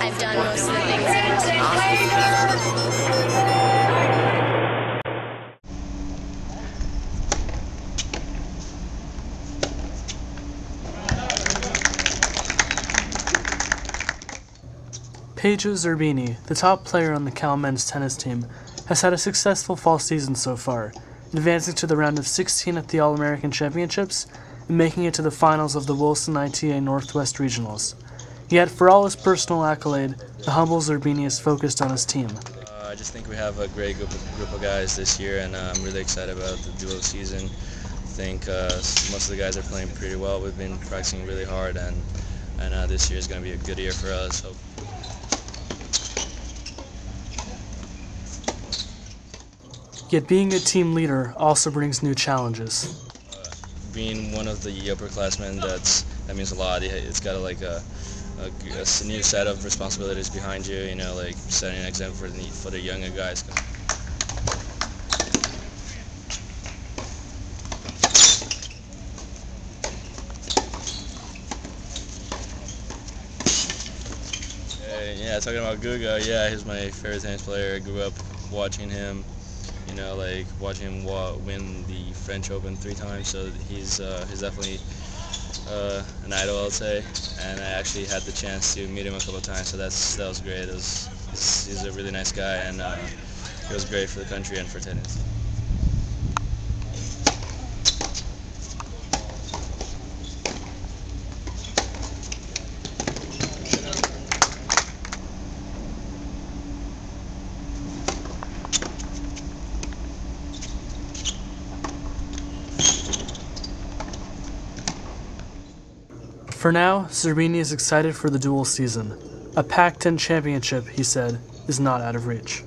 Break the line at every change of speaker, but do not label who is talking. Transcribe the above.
I've done most of the things that
Pedro Zerbini, the top player on the Cal men's tennis team, has had a successful fall season so far, advancing to the round of 16 at the All American Championships and making it to the finals of the Wilson ITA Northwest Regionals. Yet, for all his personal accolade, the humble Zerbini is focused on his team.
Uh, I just think we have a great group of, group of guys this year, and uh, I'm really excited about the dual season. I think uh, most of the guys are playing pretty well. We've been practicing really hard, and and uh, this year is going to be a good year for us. Hope.
Yet, being a team leader also brings new challenges.
being one of the upperclassmen, that's that means a lot. It- It's got a, like a, a, a new set of responsibilities behind you. You know, like setting an example for the for the younger guys. Yeah, talking about Guga, yeah, he's my favorite tennis player. I grew up watching him, you know, like watching him win the French Open three times. So he's uh, he's definitely uh, an idol, I'll say. And I actually had the chance to meet him a couple times, so that's that was great. It was, he's, he's a really nice guy, and uh, he was great for the country and for tennis.
For now, Zerbini is excited for the dual season. A Pac 10 championship, he said, is not out of reach.